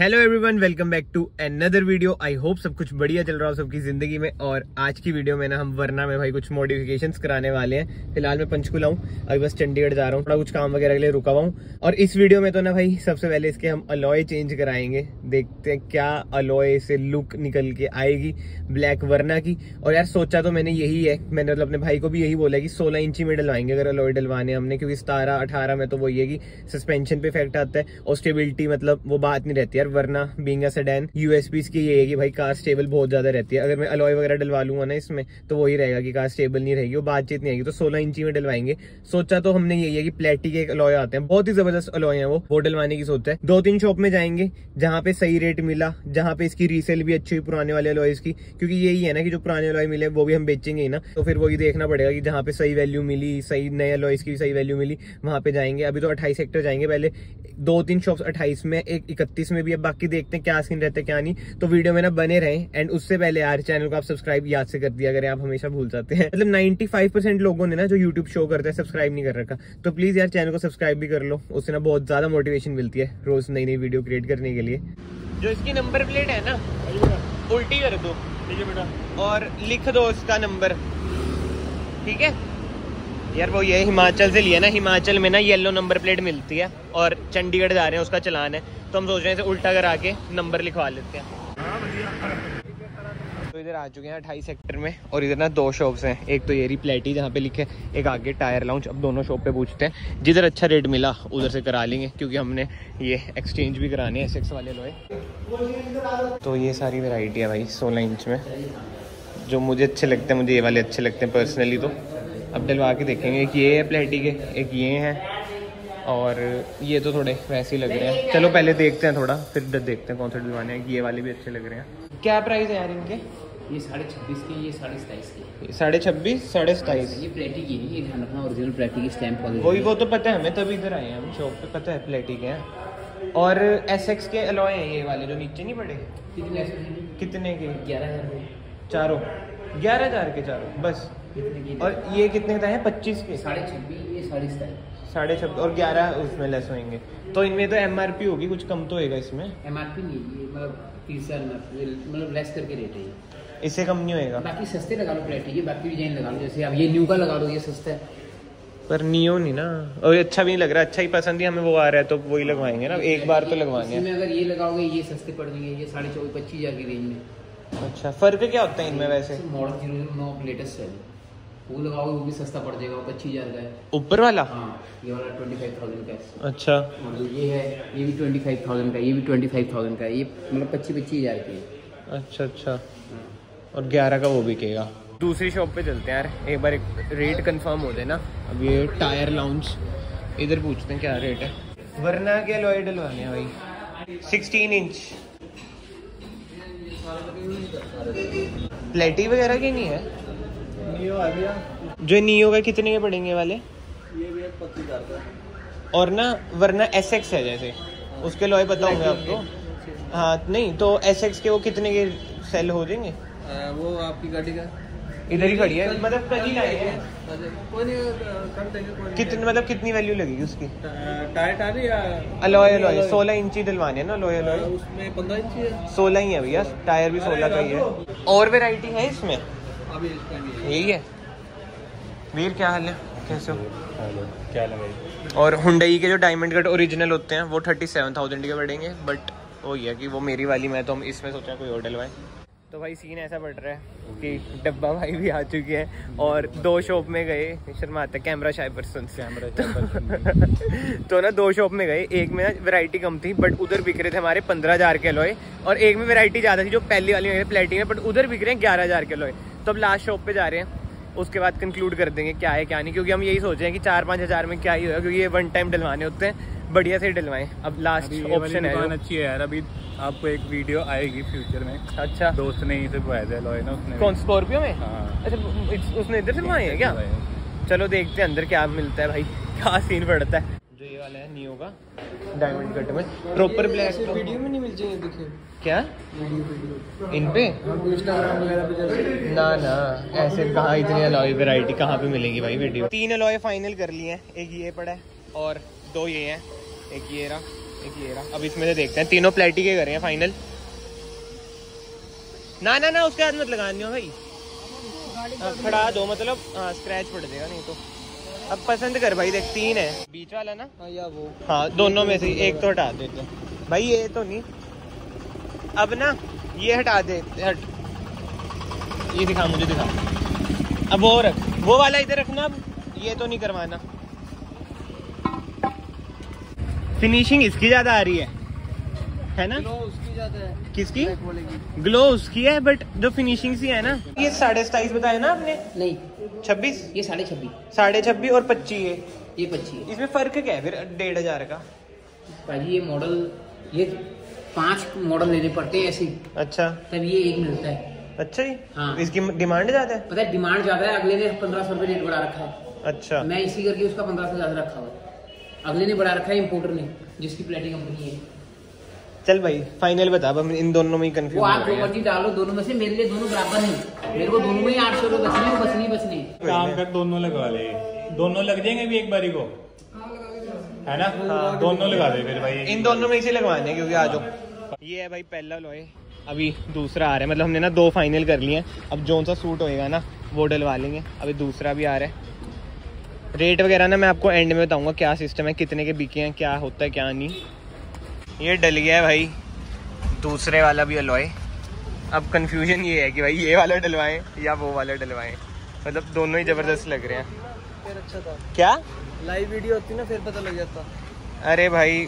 Hello everyone welcome back to another video I hope सब कुछ बढ़िया चल रहा हो सबकी ज़िंदगी में। और आज की वीडियो में ना हम वरना में भाई कुछ मॉडिफिकेशंस कराने वाले हैं। फ़िलहाल मैं पंचकुला हूँ। अभी बस चंडीगढ़ जा रहा हूँ। थोड़ा कुछ काम वगैरह के लिए रुका हुआ हूँ। और इस वीडियो में तो ना भाई सबसे पहले इसके हम अलॉय चेंज कराएँगे। देखते हैं क्या अलॉय से लुक निकल के आएगी ब्लैक वरना की। और यार सोचा तो मैंने यही है। मैंने मतलब अपने भाई को भी यही बोला कि सोलह इंची में डलवाएँगे अगर अलॉय डलवाने हमने। क्योंकि सतारह, अठारह में तो वही ये कि सस्पेंशन पे इफ़ेक्ट आता है। और स्टेबिलिटी मतलब वो बात नहीं रहती यार। वरना बींग सेडान यूएसपी की ये है कि भाई कार स्टेबल बहुत ज़्यादा रहती है। अगर मैं अलॉय वगैरह डलवा लूँगा ना इसमें तो वही रहेगा कि कार स्टेबल नहीं रहेगी, वो बातचीत नहीं आएगी तो सोलह इंची में डलवाएँगे। सोचा तो हमने यही है कि प्लेटी के अलॉय आते हैं। बहुत ही ज़बरदस्त अलॉय है वो वो डलवाने की सोच है। दो तीन शॉप में जाएँगे, जहाँ पे सही रेट मिला, जहाँ पे इसकी रीसेल भी अच्छी हुई पुराने वाले अलॉयज की, क्योंकि यही है ना कि जो पुराने अलॉय मिले, वो भी हम बेचेंगे ना। तो फिर वही देखना पड़ेगा कि जहाँ पे सही वैल्यू मिली, सही नए अलॉयज की सही वैल्यू मिली, वहाँ पे जाएँगे। अभी तो अट्ठाईस सेक्टर जाएँगे। पहले दो तीन शॉप अट्ठाईस में, एक इकतीस में भी बाकी देखते हैं क्या सीन रहता है क्या नहीं। तो वीडियो में ना बने रहे एंड उससे पहले यार चैनल को आप सब्सक्राइब याद से कर दिया अगर आप हमेशा भूल जाते हैं। मतलब 95 परसेंट लोगों ने ना जो यूट्यूब शो करते हैं सब्सक्राइब नहीं कर रखा। तो प्लीज़ यार चैनल को सब्सक्राइब भी कर लो उससे ना बहुत ज़्यादा मोटिवेशन मिलती है रोज नई नई वीडियो क्रिएट करने के लिए। जो इसकी नंबर प्लेट है ना उल्टी कर दो। ठीक है बेटा। और लिख दो उसका नंबर ठीक है? यार वो ये हिमाचल से लिया ना, हिमाचल में ना येलो नंबर प्लेट मिलती है और चंडीगढ़ जा रहे हैं, उसका चलान है। तो हम सोच रहे हैं इसे उल्टा करा के नंबर लिखवा लेते हैं। तो इधर आ चुके हैं अट्ठाईस सेक्टर में और इधर ना दो शॉप्स हैं। एक तो ये रही प्लेटी जहाँ पे लिखे, एक आगे टायर लाउंज अब दोनों शॉप पे पूछते हैं, जिधर अच्छा रेट मिला, उधर से करा लेंगे, क्योंकि हमने ये एक्सचेंज भी कराने हैं एस वाले लोहे। तो ये सारी वेराइटी है भाई, सोलह इंच में। जो मुझे अच्छे लगते हैं, मुझे ये वाले अच्छे लगते हैं पर्सनली तो। अब डलवा के देखेंगे एक ये है प्लेटी के एक ये हैं। और ये तो थोड़े वैसे ही लग रहे हैं। चलो पहले देखते हैं थोड़ा फिर देखते हैं कौन से डलवाने हैं ये वाले भी अच्छे लग रहे हैं। क्या प्राइस है यार इनके? ये साढ़े छब्बीस के ये साढ़े सताईस के। साढ़े छब्बीस साढ़े सताईस। ये प्लेटी की नहीं ये ध्यान रखना ओरिजिनल प्लेटी की स्टैम्प वाली वही वो तो पता है हमें तभी इधर आए हैं हम शॉप पे पता है प्लेटी के हैं। और एस एक्स के अलॉय हैं ये वाले जो नीचे नहीं पड़े? कितने? कितने के? ग्यारह हज़ार चारों। ग्यारह हज़ार के चारों बस। और ये कितने का है? पच्चीस के। साढ़े छब्बीस ये साढ़े सताईस साढ़े छब्बीस और ग्यारह उसमें लेस होंगे। तो इनमें तो एम आर पी होगी कुछ कम तो होएगा इसमें। एम आर पी नहीं ये मतलब तीस मतलब लेस करके रेट है ये। इससे कम नहीं होएगा। बाकी सस्ते लगा लो प्लेटी के बाकी डिज़ाइन लगा लो जैसे अब ये न्यू का लगा लो ये सस्ता है। पर नियो नहीं ना। और अच्छा भी नहीं लग रहा अच्छा ही पसंद ही हमें वो आ रहा है तो वही लगवाएँगे ना। एक बार तो लगवाएँगे। इसमें अगर ये लगाओगे ये सस्ते पड़ जाएँगे ये साढ़े चौबीस पच्चीस हज़ार की रेंज में। अच्छा फ़र्क क्या होता है इनमें वैसे? मॉडल ज़ीरो लेटेस्ट है। वो लगाओगे वो भी सस्ता पड़ जाएगा पच्चीस हज़ार का है। ऊपर वाला? हाँ ये वाला ट्वेंटी फाइव थाउज़ेंड का है। अच्छा। और ये है ये भी ट्वेंटी फाइव थाउज़ेंड का है, ये भी ट्वेंटी फाइव थाउज़ेंड का ये मतलब पच्चीस पच्चीस हज़ार की है। अच्छा अच्छा। और ग्यारह का वो बिकेगा। दूसरी शॉप पे चलते हैं यार एक बार एक रेट कंफर्म हो जाए ना। अब ये टायर लाउंज इधर पूछते हैं क्या रेट है। वरना के लॉय डलवाने हैं भाई? सिक्सटीन इंच प्लेटी वगैरह की नहीं है? नियो जो नियो का कितने के पड़ेंगे वाले? ये भी एक पच्चीस हज़ार का और ना वरना एस एक्स है जैसे। उसके लॉय पता होंगे आपको। हाँ नहीं तो एस एक्स के वो कितने के सेल हो जाएँगे? आ, वो आपकी गाड़ी का। इधर ही खड़ी है। मतलब कल ही लाई है। कितने मतलब कितनी वैल्यू लगेगी उसकी? टायर टायर या अलॉय अलॉय सोलह इंची दिलवाने हैं ना अलॉय अलॉय उसमें पंद्रह इंच है। सोलह ही है भैया। टायर भी सोलह का ही है। और वेराइटी है इसमें? अभी इस टाइम यही है। वीर क्या हाल है? कैसे हो? क्या लगाई और हुंडई के जो डायमंड कट ओरिजिनल होते हैं वो थर्टी सेवन थाउज़ेंड के पड़ेंगे बट वो ये है कि वो मेरी वाली मैं तो हम इसमें सोचा कोई और डलवाए। तो भाई सीन ऐसा बढ़ रहा है कि डब्बा भाई भी आ चुके हैं और दो शॉप में गए शर्माते कैमरा शाय पर्सन कैमरा तो ना दो शॉप में गए एक में ना वैरायटी कम थी बट उधर बिक रहे थे हमारे पंद्रह हज़ार के लोए और एक में वैरायटी ज़्यादा थी जो पहली वाली में प्लेटिंग है बट उधर बिक रहे हैं ग्यारह हज़ार के लोए। तो अब लास्ट शॉप पे जा रहे हैं। उसके बाद कंक्लूड कर देंगे क्या है क्या नहीं क्योंकि हम यही सोच रहे हैं कि चार पाँच हज़ार में क्या ही होगा क्योंकि ये वन टाइम डलवाने होते हैं बढ़िया से ही डलवाएँ। अब लास्ट ऑप्शन है अच्छी है यार अभी आपको एक वीडियो आएगी फ्यूचर में। अच्छा। दोस्त ने यहीं से था लॉय ना उसने कौन स्कॉर्पियो में? हाँ। अच्छा उसने इधर से मंगाई है क्या? चलो देखते हैं अंदर क्या मिलता है भाई क्या सीन पड़ता है। वाला है नियो का डायमंड कट में। प्रॉपर ब्लैक वीडियो में नहीं मिल जाएँगे देखिए क्या? इन पे? जैसे ना ना। ऐसे कहाँ इतनी अलॉय वैरायटी कहाँ पे मिलेगी भाई वीडियो तीन अलॉय फाइनल कर लिए हैं। एक ये पड़ा है और दो ये हैं। एक ये रहा एक ये रहा। अब इसमें से देखते हैं। तीनों प्लेटी के करे हैं फाइनल ना ना ना उसके हाथ मत लगानी हो भाई। हाँ, खड़ा दो मतलब हाँ स्क्रैच पड़ जाएगा नहीं तो। अब पसंद कर भाई देख तीन है। बीच वाला ना? हाँ या वो। हाँ दोनों में से एक तो हटा देते भाई ये तो नहीं। अब ना ये हटा दे हट। ये दिखा मुझे दिखा। अब वो रख। वो वाला इधर रखना अब। ये तो नहीं करवाना। फिनिशिंग इसकी ज़्यादा आ रही है। है ना? उसकी है। किसकी? ग्लो उसकी है बट जो फिनिशिंग सी है ना। ये साढ़े सताईस बताया ना आपने? नहीं। छब्बीस? ये साढ़े छब्बीस। साढ़े छब्बीस और पच्चीस है ये पच्चीस है। इसमें फ़र्क क्या है फिर? डेढ़ हज़ार का। भाजी ये मॉडल ये पाँच मॉडल लेने पड़ते हैं ऐसे। अच्छा। तब ये एक मिलता है। अच्छा ही हाँ। इसकी डिमांड ज़्यादा है? पता है डिमांड ज़्यादा है अगले ने पंद्रह सौ रुपये रेट बढ़ा रखा है। अच्छा। मैं इसी करके उसका पंद्रह सौ ज़्यादा रखा हुआ अगले ने बढ़ा रखा है इम्पोर्टर ने जिसकी प्लेटिंग कंपनी है। चल भाई फाइनल बता अब हम इन दोनों में ही कंफ्यूज आप जो मर्ज़ी डालो दोनों में से मेरे लिए दोनों बराबर नहीं। मेरे को दोनों में ही आठ सौ रुपये बचने हैं, बचने बचने काम कर दोनों लगवा ले। दोनों लग जाएँगे भी एक बारी को। है ना? हाँ। दोनों लगा दे फिर भाई। इन दोनों में इसे लगवाने क्योंकि आ जाओ। ये है भाई पहला लोए अभी दूसरा आ रहा है मतलब हमने ना दो फाइनल कर लिए हैं। अब जो सा सूट होएगा ना वो डलवा लेंगे। अभी दूसरा भी आ रहा है। रेट वगैरह ना मैं आपको एंड में बताऊँगा क्या सिस्टम है कितने के बिके हैं क्या होता है क्या नहीं। ये डल गया है भाई। दूसरे वाला भी अलॉय। अब कंफ्यूजन ये है कि भाई ये वाला डलवाएँ या वो वाला डलवाएँ। मतलब दोनों ही ज़बरदस्त लग रहे हैं। फिर अच्छा था। क्या? लाइव वीडियो होती ना फिर पता लग जाता। अरे भाई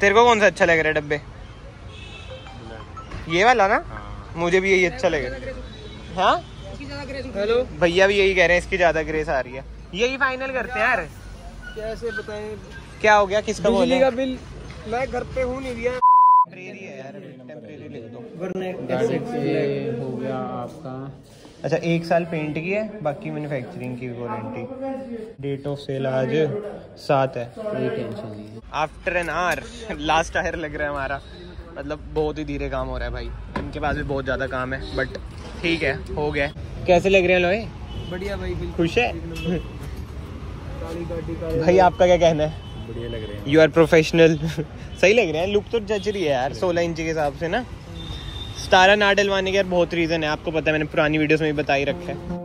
तेरे को कौन सा अच्छा लग रहा है डब्बे? ये वाला ना? मुझे भी यही अच्छा लग रहा है। हाँ? हेलो भैया भी यही कह रहे हैं इसकी ज़्यादा ग्रेस आ रही है। यही फाइनल करते हैं यार। कैसे बताएँ? क्या हो गया? किसका बिजली का बिल मैं घर पे हूँ नहीं दिया टेम्परेरी है यार टेम्परेरी लिख दो। हो गया आपका। अच्छा एक साल पेंट की है बाकी मैन्युफैक्चरिंग की वारंटी डेट ऑफ़ सेल आज सात है। कोई टेंशन नहीं after an hour last tyre लग रहा है हमारा। मतलब बहुत ही धीरे काम हो रहा है भाई। इनके पास भी बहुत ज़्यादा काम है बट ठीक है हो गया। कैसे लग रहे हैं लोहे? बढ़िया भाई खुश है? काली गाड़ी का भाई आपका क्या कहना है? बढ़िया लग रहे हैं। यू आर प्रोफेशनल सही लग रहे हैं लुक तो जज रही है यार सोलह इंच के हिसाब से ना। सतारा ना डलवाने के यार बहुत रीज़न है आपको पता है मैंने पुरानी वीडियोस में भी बता ही रखा है।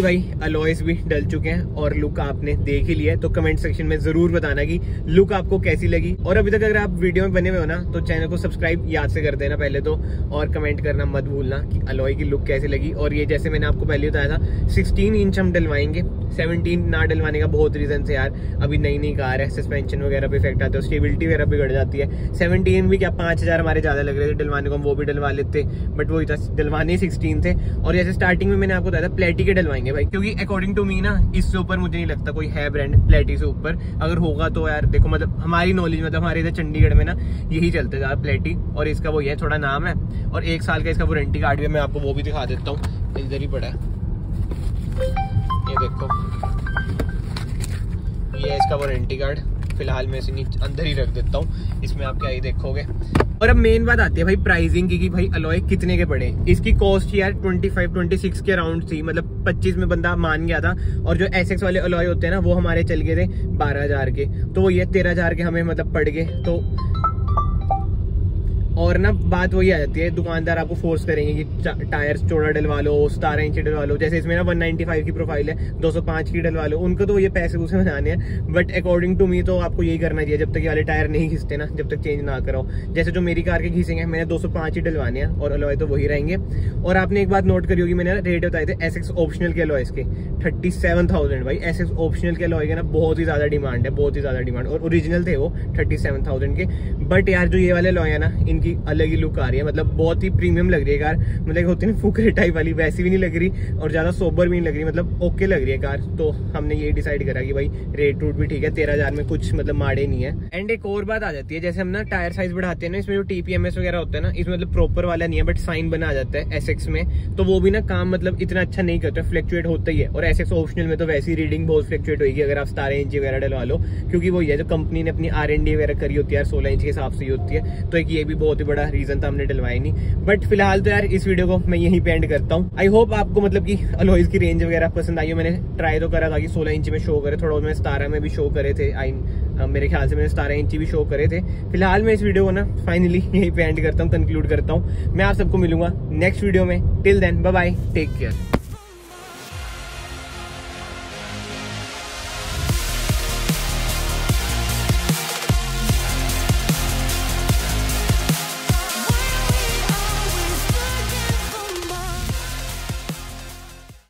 फाइनली भाई अलॉयस भी डल चुके हैं और लुक आपने देख ही लिया है तो कमेंट सेक्शन में ज़रूर बताना कि लुक आपको कैसी लगी। और अभी तक अगर आप वीडियो में बने हुए हो ना तो चैनल को सब्सक्राइब याद से कर देना पहले तो और कमेंट करना मत भूलना कि अलॉय की लुक कैसी लगी। और ये जैसे मैंने आपको पहले बताया था 16 इंच हम डलवाएँगे। 17 ना डलवाने का बहुत रीजन है यार, अभी नई नई कार है सस्पेंशन वगैरह पे इफ़ेक्ट आते हैं स्टेबिलिटी वगैरह बिगड़ जाती है। 17 भी क्या पाँच हज़ार हमारे ज़्यादा लग रहे थे डलवाने को, हम वो भी डलवा लेते बट वो डलवाने 16 थे। और जैसे स्टार्टिंग में मैंने आपको बताया था प्लेटी के डलवाएँगे। भाई। क्योंकि अकॉर्डिंग टू मी ना, इससे ऊपर मुझे नहीं लगता कोई है ब्रांड प्लेटी से ऊपर। अगर होगा तो यार, देखो मतलब हमारी नॉलेज मतलब हमारे इधर चंडीगढ़ में ना, यही चलते था प्लेटी और इसका वो ये थोड़ा नाम है। और एक साल का इसका वारंटी कार्ड भी मैं आपको वो भी दिखा देता हूँ। इधर ही पड़ा है। ये देखो। ये इसका वारंटी कार्ड फ़िलहाल मैं इसे नीचे अंदर ही रख देता हूँ। इसमें आप क्या ही देखोगे? और अब मेन बात आती है भाई प्राइसिंग की कि भाई अलॉय कितने के पड़े? इसकी कॉस्ट यार 25 26 के अराउंड थी। मतलब 25 में बंदा मान गया था। और जो एसएक्स वाले अलॉय होते हैं ना, वो हमारे चल गए थे बारह के। तो वो ये तेरह के हमें मतलब पड़ गए। तो और ना बात वही आ जाती है, दुकानदार आपको फोर्स करेंगे कि टायर चौड़ा डलवा लो सतारह इंच डलवा लो, जैसे इसमें ना 195 की प्रोफ़ाइल है 205 की डलवा लो, उनको तो ये पैसे उसे बनाने हैं बट अकॉर्डिंग टू मी तो आपको यही करना चाहिए, जब तक ये वाले टायर नहीं घिसते ना, जब तक चेंज ना कराओ जैसे जो मेरी कार के घिसेंगे, मैंने 205 ही डलवाने हैं, और अलॉय तो वही रहेंगे। और आपने एक बात नोट करी होगी, मैंने रेट बताए थे एस एक्स ऑप्शनल के अलॉयस के थर्टी भाई एस एक्स ऑप्शनल के अलॉय के ना बहुत ही ज़्यादा डिमांड है, बहुत ही ज़्यादा डिमांड और ओरिजिनल थे वो थर्टी के। बट यार, जो ये वाले अलॉय है ना, इनकी की अलग ही लुक आ रही है। मतलब बहुत ही प्रीमियम लग रही है कार। मतलब होती है फुकरे टाइप वाली, वैसी भी नहीं लग रही और ज़्यादा सोबर भी नहीं लग रही। मतलब ओके लग रही है कार। तो हमने ये डिसाइड करा कि भाई रेट रूट भी ठीक है। तेरह हज़ार में कुछ मतलब माड़े नहीं है। एंड एक और बात आ जाती है, जैसे हम ना टायर साइज़ बढ़ाते हैं ना, इसमें जो टीपीएमएस वगैरह होता है ना, इसमें मतलब प्रॉपर वाला नहीं है बट साइन बना जाता है एसएक्स में। तो वो भी ना काम मतलब इतना अच्छा नहीं करता फ्लक्चुएट होता ही है। और एसएक्स ऑप्शनल में तो वैसी रीडिंग बहुत फ्लक्चुएट होगी अगर आप सतारह इंच वगैरह डलवा लो। क्योंकि वो ये जो कंपनी ने अपनी आर वगैरह करी होती है सोलह इंच के हिसाब से ही होती है। तो एक ये भी बहुत ही बड़ा रीजन था, हमने डलवाई नहीं। बट फ़िलहाल तो यार, इस वीडियो को मैं यहीं पे एंड करता हूँ। आई होप आपको मतलब की अलोइज की रेंज वगैरह पसंद आई हो। मैंने ट्राई तो करा था कि सोलह इंच में शो करे, थोड़ा मैं सतारह में भी शो करे थे। आई मेरे ख्याल से मैंने सतारह इंच भी शो करे थे। फ़िलहाल मैं इस वीडियो को ना फाइनली यहीं पे एंड करता हूँ कंक्लूड करता हूँ। मैं आप सबको मिलूँगा नेक्स्ट वीडियो में। Till then bye take care